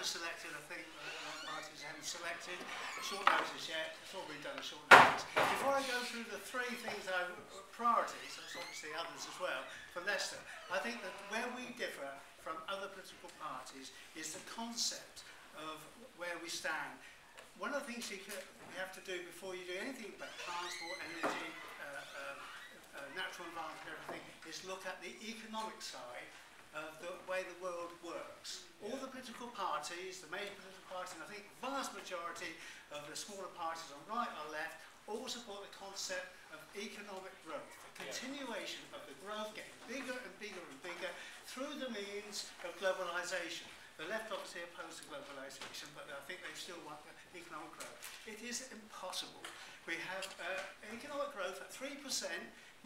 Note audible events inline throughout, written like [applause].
haven't selected, I think, uh, parties haven't selected short notice yet. It's all been done short notice. Before I go through the three things I priorities, there's obviously others as well, for Leicester, I think that where we differ from other political parties is the concept of where we stand. One of the things you, have to do before you do anything about transport, energy, uh, uh, uh, natural environment everything is look at the economic side of the way the world works. All the political parties, the major political parties, and I think the vast majority of the smaller parties on right or left, all support the concept of economic growth, the continuation of the growth getting bigger and bigger and bigger through the means of globalisation. The left obviously oppose to globalisation, but I think they still want economic growth. It is impossible. We have uh, economic growth at 3%,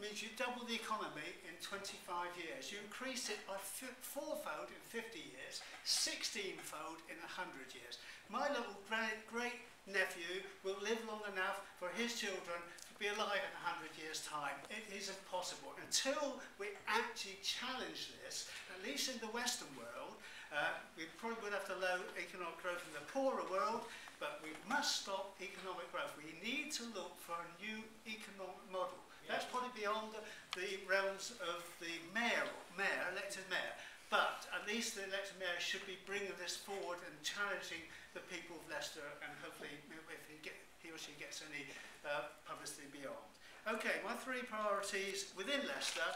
means you double the economy in 25 years. You increase it by fourfold in 50 years, 16-fold in 100 years. My little great, great nephew will live long enough for his children to be alive in 100 years' time. It is impossible. Until we actually challenge this, at least in the Western world, uh, we probably would have to low economic growth in the poorer world, but we must stop economic growth. We need to look for a new economic model. That's probably beyond the realms of the mayor, mayor, elected mayor. But at least the elected mayor should be bringing this forward and challenging the people of Leicester and hopefully if he, get, he or she gets any uh, publicity beyond. Okay, my three priorities within Leicester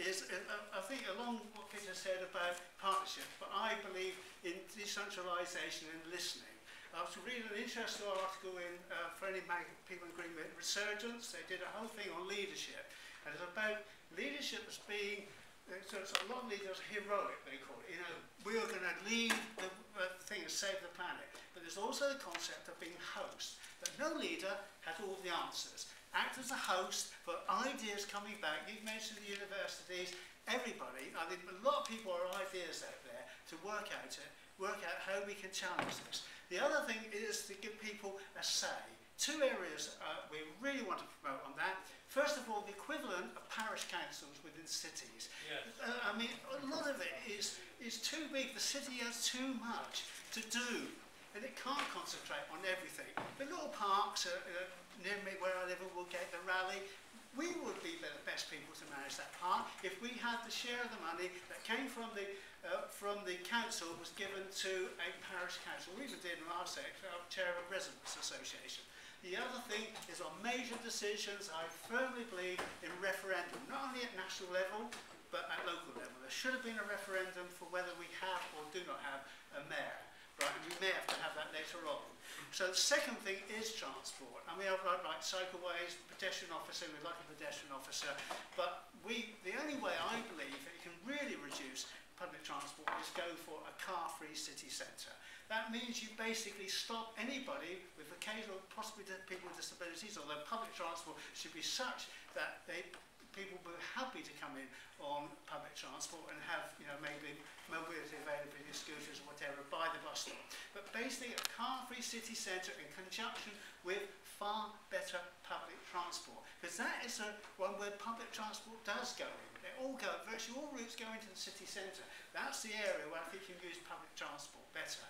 is, uh, uh, I think, along what Peter said about partnership, but I believe in decentralisation and listening. I was reading an interesting article in uh, for any people in Greenwood, Resurgence. They did a whole thing on leadership. About leadership as being, uh, so it's a lot of leaders heroic, they call it. You know, we are going to lead the uh, thing and save the planet. But there's also the concept of being host, that no leader has all the answers. Act as a host for ideas coming back. You've mentioned the universities, everybody, I mean, a lot of people are ideas out there to work out it, work out how we can challenge this. The other thing is to give people a say. Two areas uh, we really want to promote on that. First of all, the equivalent of parish councils within cities. Yes. Uh, I mean, a lot of it is, is too big. The city has too much to do, and it can't concentrate on everything. The little parks uh, uh, near me where I live will get the rally. We would be the best people to manage that park if we had the share of the money that came from the uh, from the council was given to a parish council. We even did in our sector, chair of a residents association. The other thing is on major decisions, I firmly believe in referendum, not only at national level, but at local level. There should have been a referendum for whether we have or do not have a mayor. Right, and we may have to have that later on. So the second thing is transport. I mean, I've got like cycleways, pedestrian officer, we'd like a pedestrian officer, but we, the only way I believe that you can really reduce public transport is go for a car-free city centre. That means you basically stop anybody with occasional, possibly people with disabilities, although public transport should be such that they, people be happy to come in on public transport and have, you know, maybe mobility availability, scooters or whatever, by the bus stop. But basically a car-free city centre in conjunction with far better public transport. Because that is a, one where public transport does go in. They all go, virtually all routes go into the city centre. That's the area where I think you can use public transport better.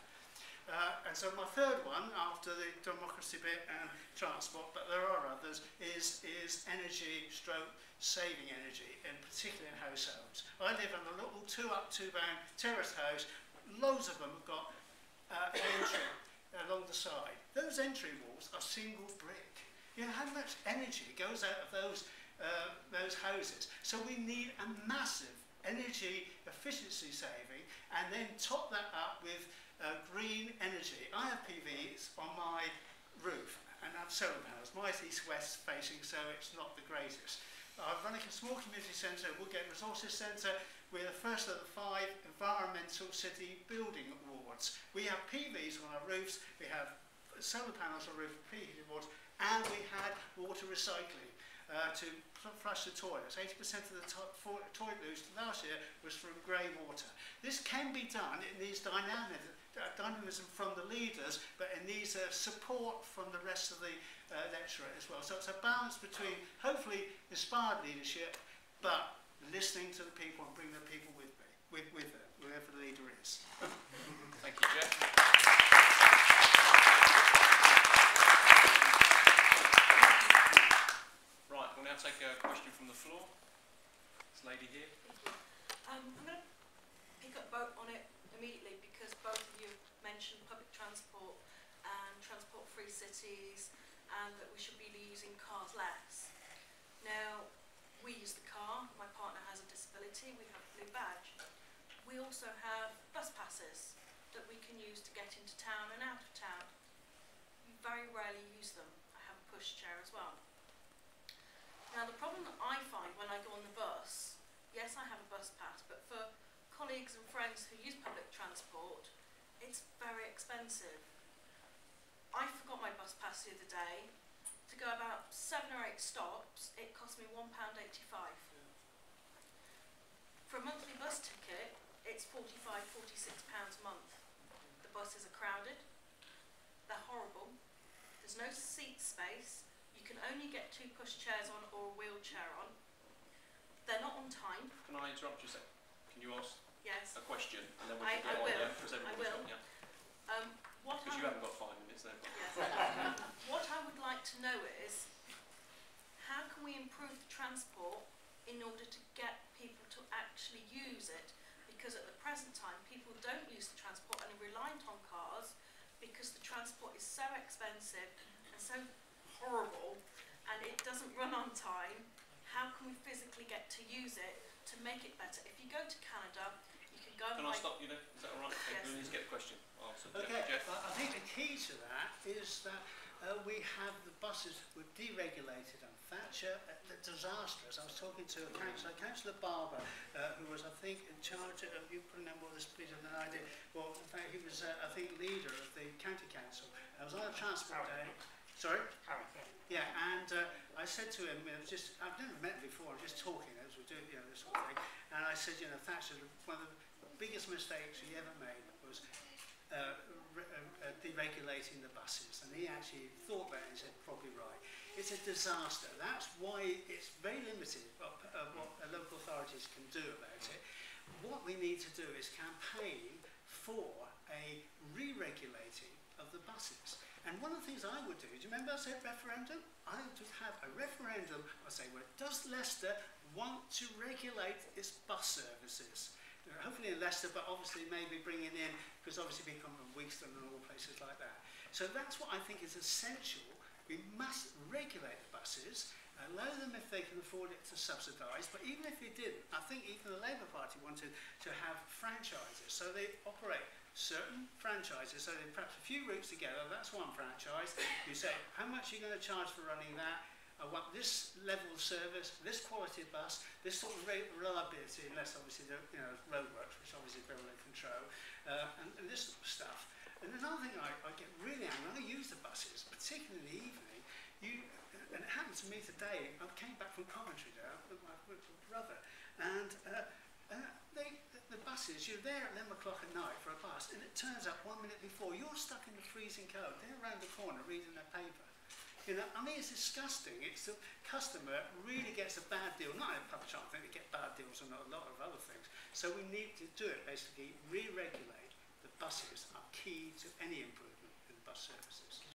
Uh, and so my third one, after the democracy bit and transport, but there are others, is, is energy stroke saving energy, in particular in households. I live in a little two up, two down terraced house. Loads of them have got uh, entry along the side. Those entry walls are single brick. You know how much energy goes out of those uh, those houses. So we need a massive energy efficiency saving and then top that up with uh, green energy. I have PVs on my roof and I have solar panels. Mine's east-west facing, so it's not the greatest. I'm running a small community centre, Woodgate Resources Centre. We're the first of the five environmental city building awards. We have PVs on our roofs, we have solar panels on roof, preheated water, and we had water recycling uh, to flush the toilets. 80% of the to toilet use last year was from grey water. This can be done. It needs dynamic, uh, dynamism from the leaders, but it needs uh, support from the rest of the uh, Leicester as well. So it's a balance between hopefully inspired leadership, but listening to the people and bringing the people with me, with, with it, whoever the leader is. Thank you, Geoff. Cities and that we should be using cars less. Now, we use the car, my partner has a disability, we have a blue badge. We also have bus passes that we can use to get into town and out of town. We very rarely use them. I have a push chair as well. Now, the problem that I find when I go on the bus, yes, I have a bus pass, but for colleagues and friends who use public transport, it's very expensive. I forgot my bus pass the other day. To go about seven or eight stops, it cost me £1.85. For a monthly bus ticket, it's 45 £46 pounds a month. The buses are crowded, they're horrible, there's no seat space, you can only get two push chairs on or a wheelchair on. They're not on time, Can I interrupt you a? Can you ask yes. a question and then we I- can I go on? will. Yeah, I will. yeah. Um, what Because you haven't got five minutes then. Yes. [laughs] what I would like to know is how can we improve the transport in order to get people to actually use it? Because at the present time, people don't use the transport and are reliant on cars because the transport is so expensive and so horrible and it doesn't run on time. How can we physically get to use it to make it better? If you go to Canada, you can go Can I stop you there? Is that all right? Okay, Yes. to get a question Okay, Geoff? I think the key to that is that uh, we have the buses were deregulated and Thatcher, uh, disastrous. I was talking to a councillor, Councillor Barber, uh, who was, I think, in charge of, you more of this better than I did, well, in fact, he was, uh, I think, leader of the county council. I was on a transport day. Sorry? Yeah, and uh, I said to him, you know, just I've never met him before. I'm just talking as we do, you know, this sort of thing. And I said, you know, Thatcher, one of the biggest mistakes he ever made was uh, uh, uh, deregulating the buses. And he actually thought that and said, probably right. It's a disaster. That's why it's very limited what, uh, what local authorities can do about it. What we need to do is campaign for a re-regulating of the buses. And one of the things I would do, do you remember I said referendum? I would have a referendum, I say, well, does Leicester want to regulate its bus services? Hopefully in Leicester, but obviously maybe bringing in, because obviously we come from Wigston and all places like that. So that's what I think is essential. We must regulate the buses, allow them if they can afford it to subsidise, but even if they didn't, I think even the Labour Party wanted to have franchises, so they operate certain franchises, so they perhaps a few routes together, that's one franchise. You say, how much are you going to charge for running that? I want this level of service, this quality of bus, this sort of re- reliability, unless obviously the you know, roadworks, which obviously government control, uh, and, and this sort of stuff. And another thing I, I get really angry, when I use the buses, particularly in the evening, you, and it happened to me today, I came back from Coventry there with my, with my brother, and uh, uh, they, the, the buses, you're there at 11 o'clock at night for a bus, and it turns up one minute before, you're stuck in the freezing cold, they're around the corner reading their paper. You know, I mean, it's disgusting. It's the customer really gets a bad deal. Not in public transport, they get bad deals on a lot of other things. So we need to do it, basically, re-regulate. The buses are key to any improvement in bus services.